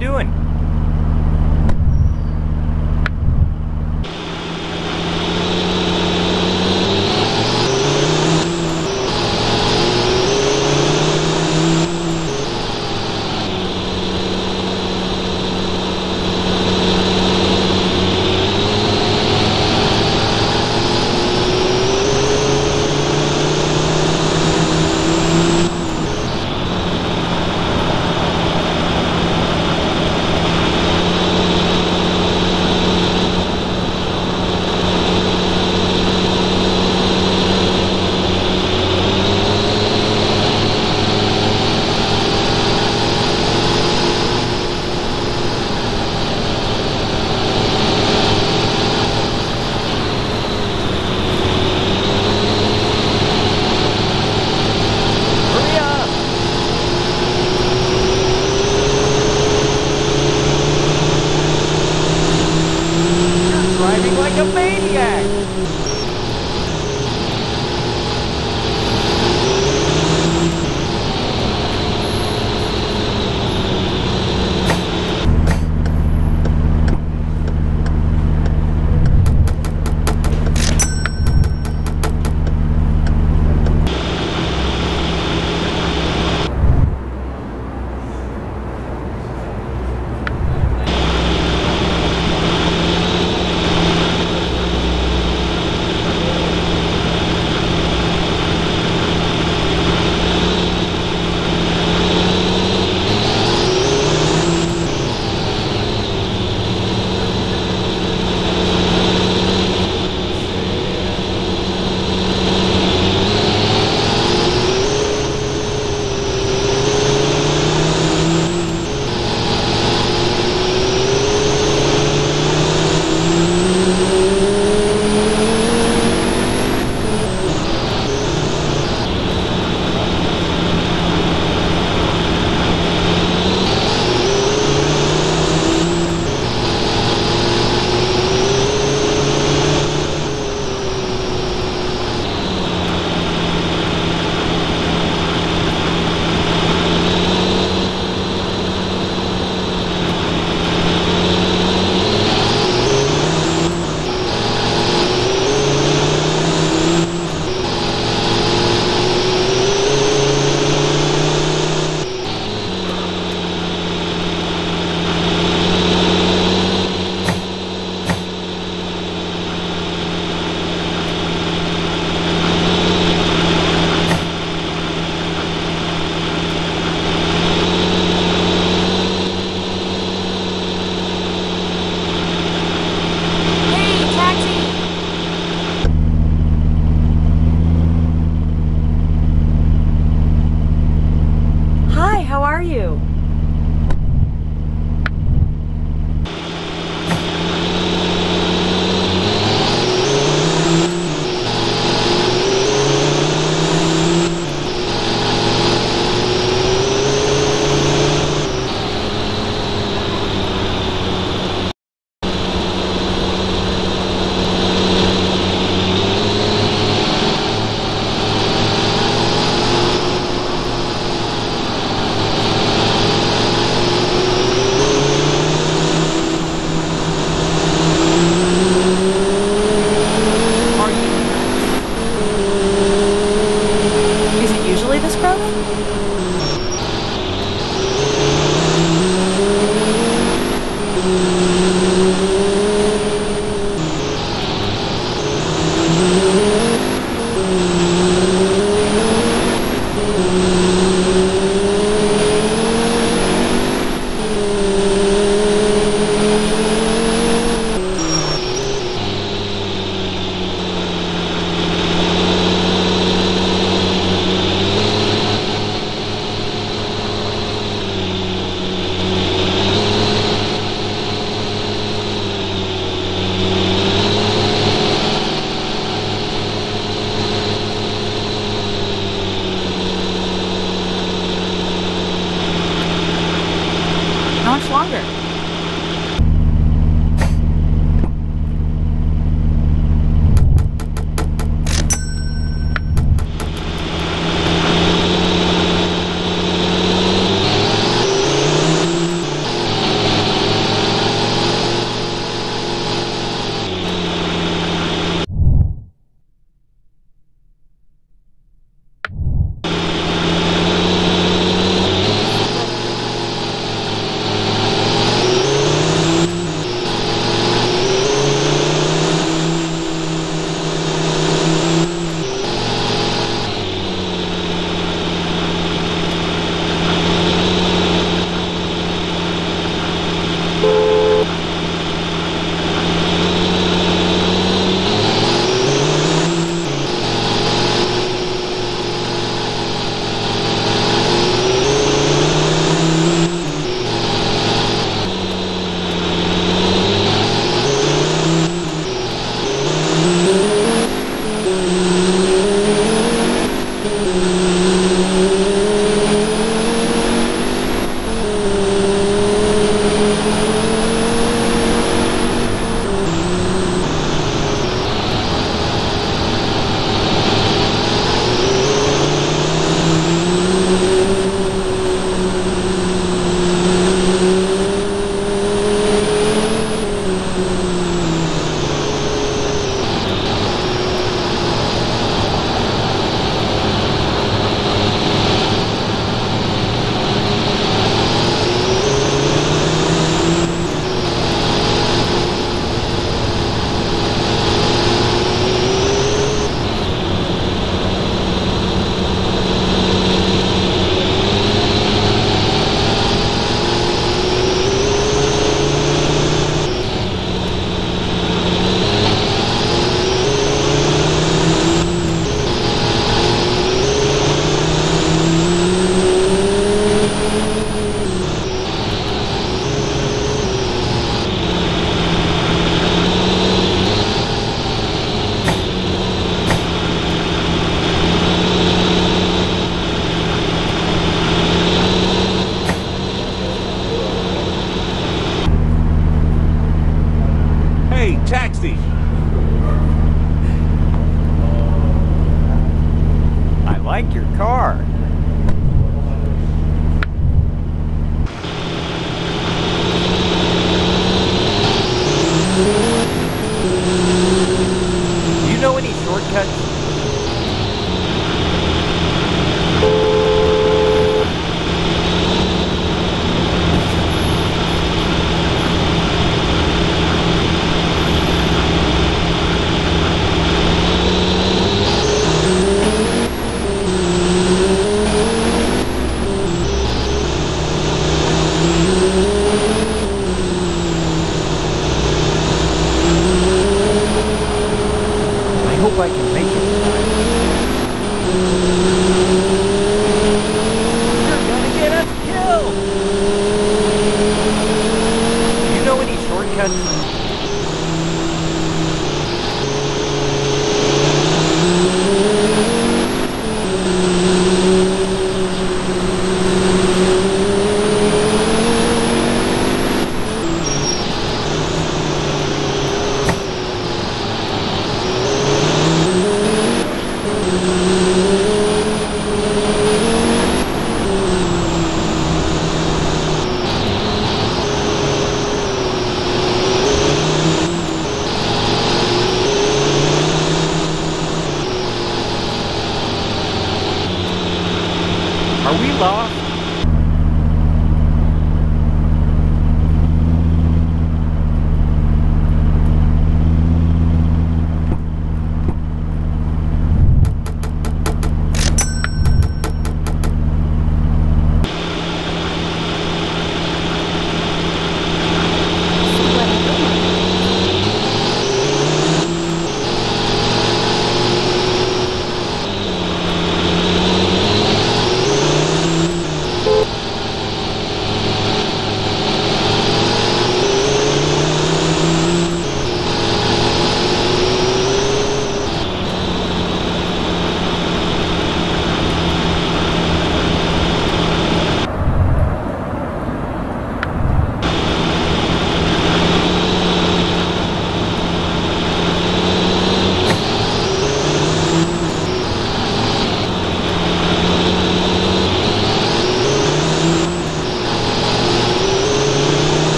you doing?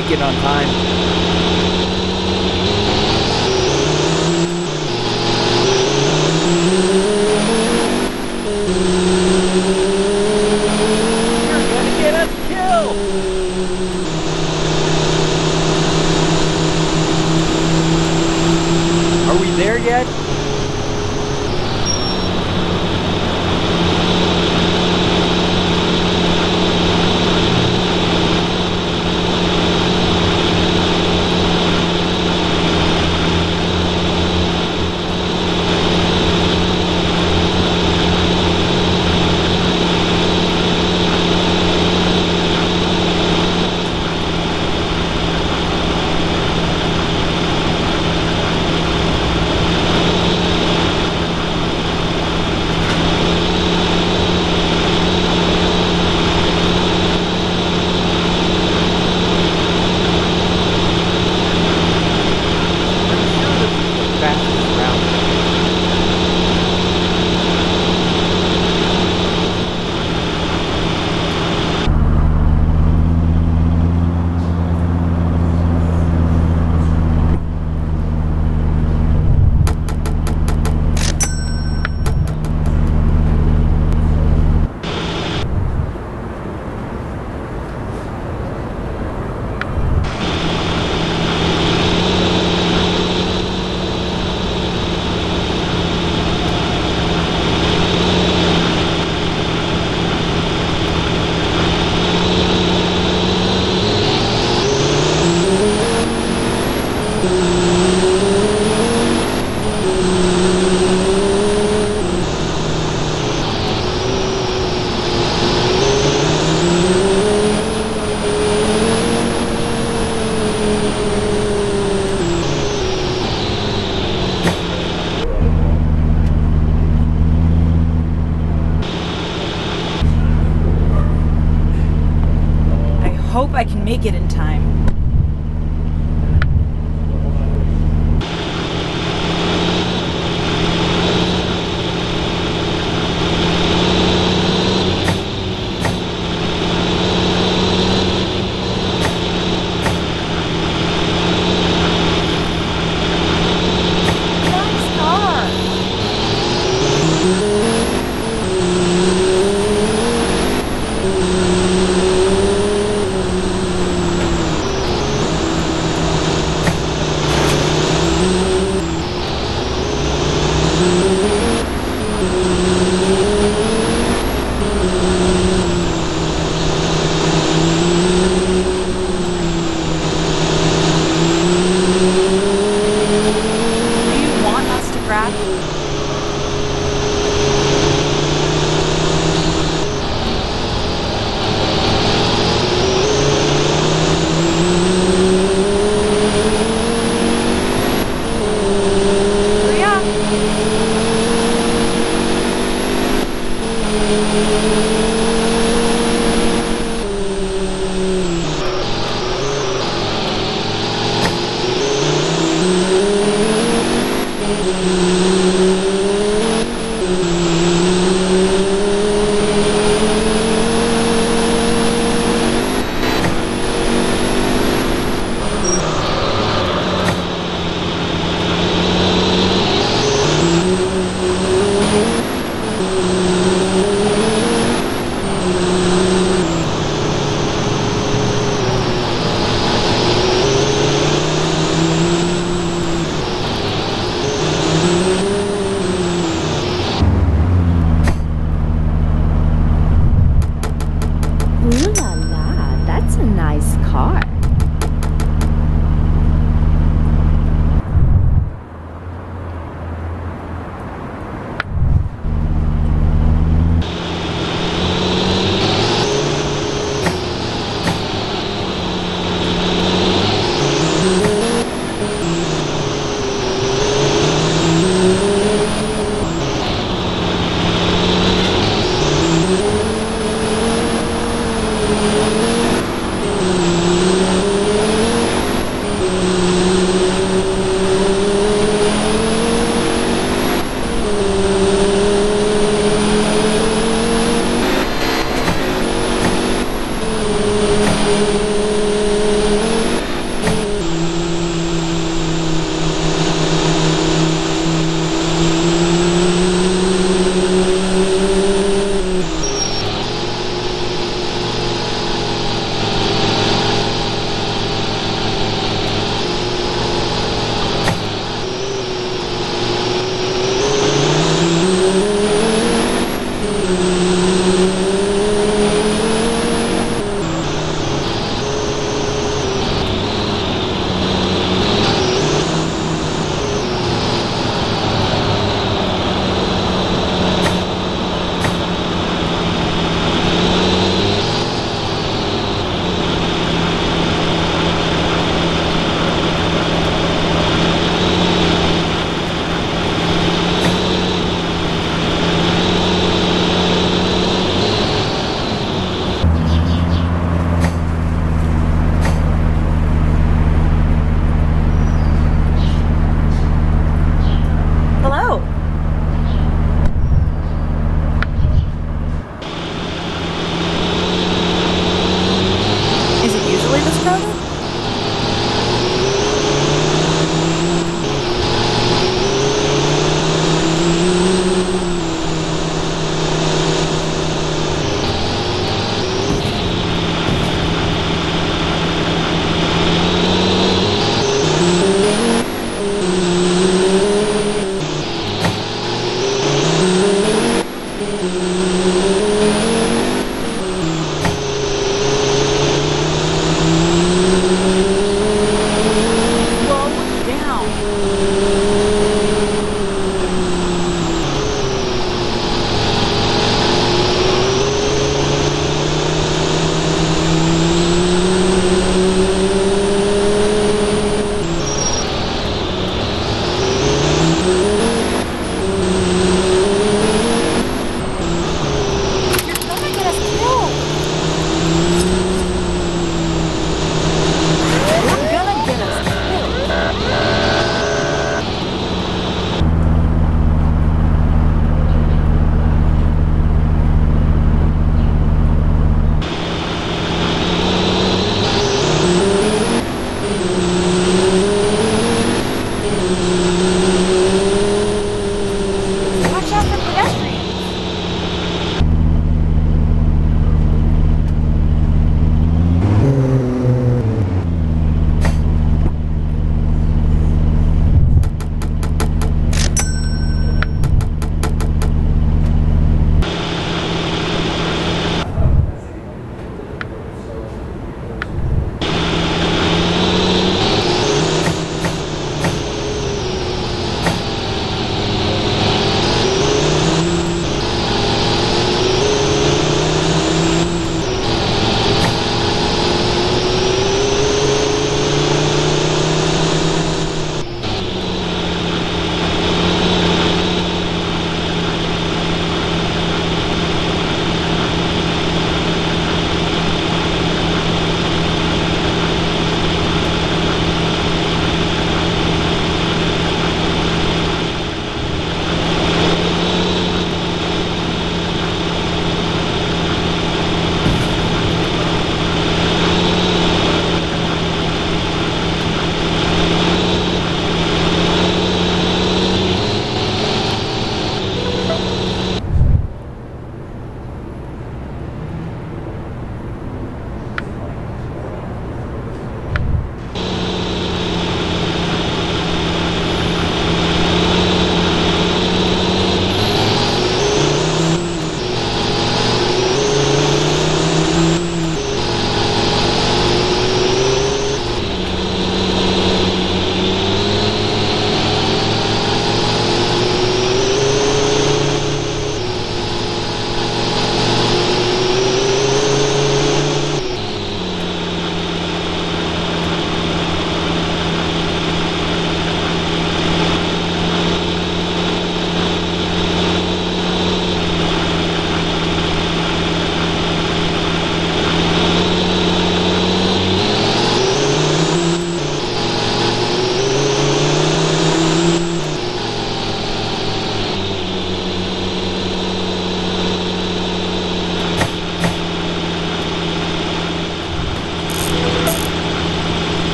Make it on time.